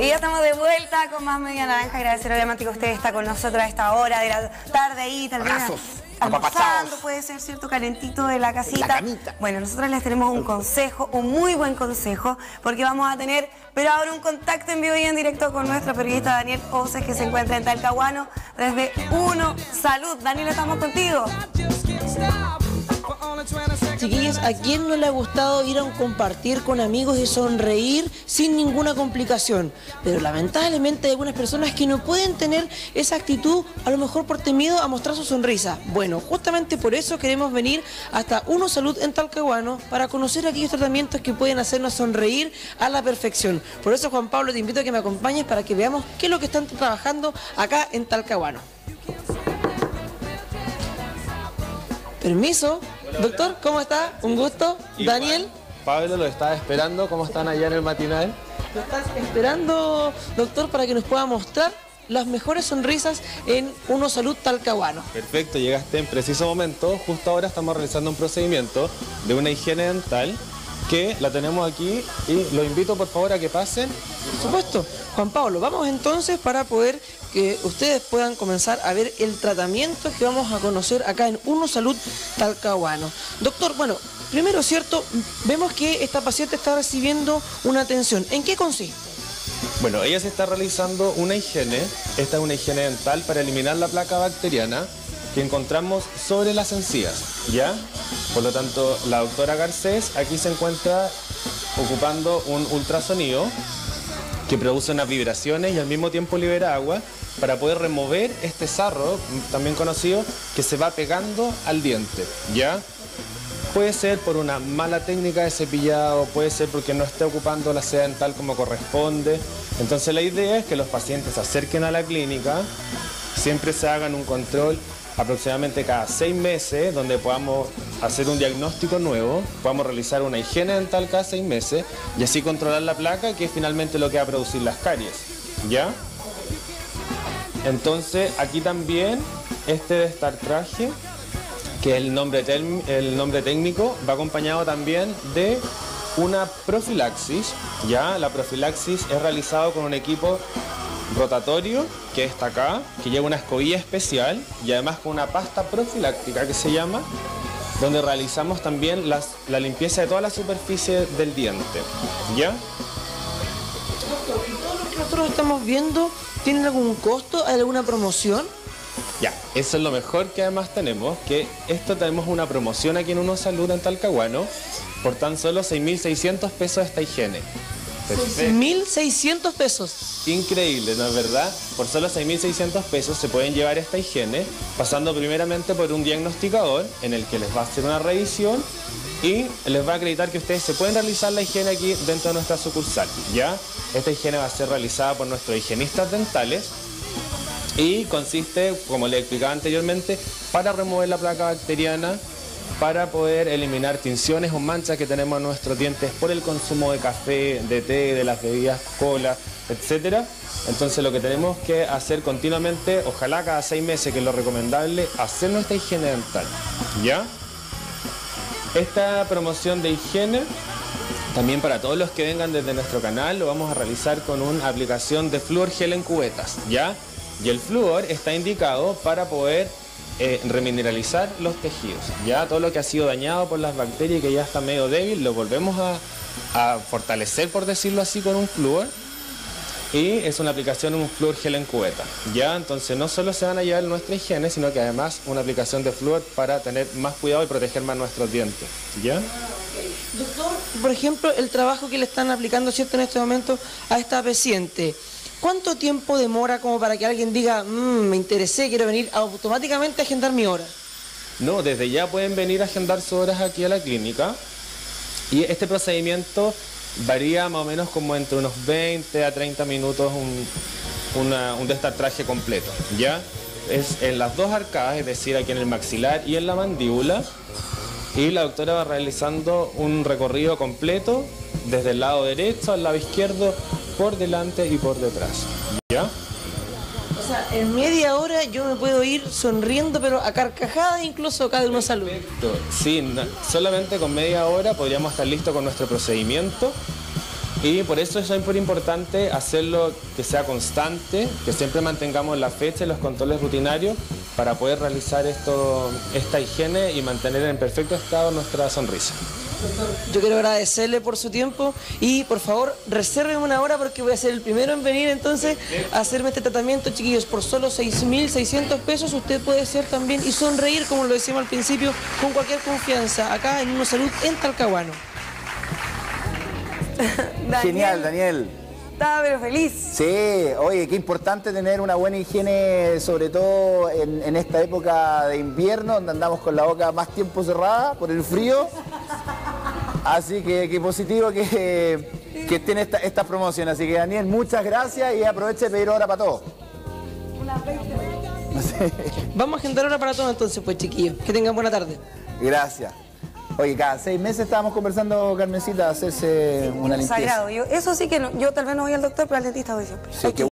Y ya estamos de vuelta con más Media Naranja. Agradecer obviamente que usted está con nosotros a esta hora de la tarde y tal vez almorzando, puede ser cierto calentito de la casita. La. Bueno, nosotros les tenemos un consejo, un muy buen consejo, porque vamos a tener, pero ahora un contacto en vivo y en directo con nuestro periodista Daniel Oces, que se encuentra en Talcahuano desde Uno Salud. Daniel, estamos contigo. ¿A quién no le ha gustado ir a un compartir con amigos y sonreír sin ninguna complicación? Pero lamentablemente hay algunas personas que no pueden tener esa actitud, a lo mejor por miedo a mostrar su sonrisa. Bueno, justamente por eso queremos venir hasta Uno Salud en Talcahuano para conocer aquellos tratamientos que pueden hacernos sonreír a la perfección. Por eso, Juan Pablo, te invito a que me acompañes para que veamos qué es lo que están trabajando acá en Talcahuano. Permiso. Doctor, ¿cómo está? Un gusto. Igual, Daniel, Pablo lo estaba esperando. ¿Cómo están allá en el matinal? lo estás esperando, doctor, para que nos pueda mostrar las mejores sonrisas en Uno Salud Talcahuano. Perfecto, llegaste en preciso momento. Justo ahora estamos realizando un procedimiento de una higiene dental que la tenemos aquí y lo invito por favor a que pasen. Por supuesto. Juan Pablo, vamos entonces para poder que ustedes puedan comenzar a ver el tratamiento que vamos a conocer acá en Uno Salud Talcahuano. Doctor, bueno, primero, ¿cierto? Vemos que esta paciente está recibiendo una atención. ¿En qué consiste? Bueno, ella se está realizando una higiene. Esta es una higiene dental para eliminar la placa bacteriana que encontramos sobre las encías, ¿ya? Por lo tanto, la doctora Garcés aquí se encuentra ocupando un ultrasonido que produce unas vibraciones y al mismo tiempo libera agua para poder remover este sarro, también conocido, que se va pegando al diente, ¿ya? Puede ser por una mala técnica de cepillado, puede ser porque no esté ocupando la seda dental como corresponde. Entonces la idea es que los pacientes se acerquen a la clínica, siempre se hagan un control aproximadamente cada seis meses, donde podamos hacer un diagnóstico nuevo, podamos realizar una higiene dental cada seis meses y así controlar la placa, que es finalmente lo que va a producir las caries. ¿Ya? Entonces aquí también este de estar traje que es el nombre, el nombre técnico, va acompañado también de una profilaxis. Ya, la profilaxis es realizado con un equipo rotatorio, que está acá, que lleva una escobilla especial y además con una pasta profiláctica que se llama, donde realizamos también la limpieza de toda la superficie del diente. ¿Ya? ¿Todo lo que nosotros estamos viendo tiene algún costo, ¿Hay alguna promoción? Ya, eso es lo mejor que además tenemos, que esto tenemos una promoción aquí en Uno Salud en Talcahuano por tan solo 6.600 pesos esta higiene. Perfecto. 1.600 pesos. Increíble, ¿no es verdad? Por solo 6.600 pesos se pueden llevar esta higiene, pasando primeramente por un diagnosticador en el que les va a hacer una revisión y les va a acreditar que ustedes se pueden realizar la higiene aquí dentro de nuestra sucursal. ¿ya? Esta higiene va a ser realizada por nuestros higienistas dentales y consiste, como le explicaba anteriormente, para remover la placa bacteriana, para poder eliminar tinciones o manchas que tenemos en nuestros dientes por el consumo de café, de té, de las bebidas cola, etcétera. Entonces lo que tenemos que hacer continuamente, ojalá cada seis meses, que es lo recomendable, hacer nuestra higiene dental. ¿Ya? Esta promoción de higiene también para todos los que vengan desde nuestro canal lo vamos a realizar con una aplicación de flúor gel en cubetas, ¿ya? Y el flúor está indicado para poder eh, remineralizar los tejidos, ¿ya? Todo lo que ha sido dañado por las bacterias y que ya está medio débil lo volvemos a, a fortalecer, por decirlo así, con un flúor. Y es una aplicación, un flúor gel en cubeta, ¿ya? Entonces no solo se van a llevar nuestra higiene, sino que además una aplicación de flúor para tener más cuidado y proteger más nuestros dientes, ¿ya? Doctor, por ejemplo, el trabajo que le están aplicando, ¿cierto?, en este momento a esta paciente. ¿Cuánto tiempo demora como para que alguien diga, "Mm, me interesé, quiero venir automáticamente a agendar mi hora? No, desde ya pueden venir a agendar sus horas aquí a la clínica. Y este procedimiento varía más o menos como entre unos 20 a 30 minutos un, una- un completo. ¿Ya? Es en las dos arcadas, es decir, aquí en el maxilar y en la mandíbula. Y la doctora va realizando un recorrido completo desde el lado derecho al lado izquierdo, por delante y por detrás. ¿Ya? O sea, en media hora yo me puedo ir sonriendo, pero a carcajadas incluso acá de una salud. Perfecto. Sí, solamente con media hora podríamos estar listos con nuestro procedimiento Y por eso es súper importante hacerlo que sea constante, que siempre mantengamos la fecha y los controles rutinarios para poder realizar esto, esta higiene y mantener en perfecto estado nuestra sonrisa. Yo quiero agradecerle por su tiempo y por favor reserven una hora porque voy a ser el primero en venir entonces a hacerme este tratamiento, chiquillos, por solo 6.600 pesos. Usted puede ser también y sonreír, como lo decíamos al principio, con cualquier confianza, acá en Una Salud en Talcahuano. Daniel, Genial, Daniel. Estaba pero feliz. Sí, oye, qué importante tener una buena higiene, sobre todo en, en esta época de invierno, donde andamos con la boca más tiempo cerrada por el frío. Así que qué positivo que, que estén esta- estas promociones. Así que Daniel, muchas gracias y aproveche de pedir hora para todos. Vamos a agendar hora para todo entonces, pues chiquillos. Que tengan buena tarde. Gracias. Oye, cada seis meses estábamos conversando, Carmencita, hacerse una limpieza. Sagrado. Yo, eso sí que no, yo tal vez no voy al doctor, pero al dentista voy siempre. Sí, qué